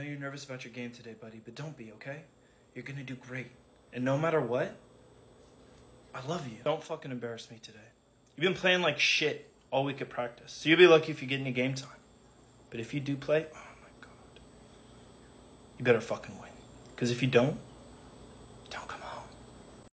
Know you're nervous about your game today, buddy, but don't be, okay? You're gonna do great. And no matter what, I love you. Don't fucking embarrass me today. You've been playing like shit all week at practice, so you'll be lucky if you get any game time. But if you do play, oh my god, you better fucking win. Because if you don't,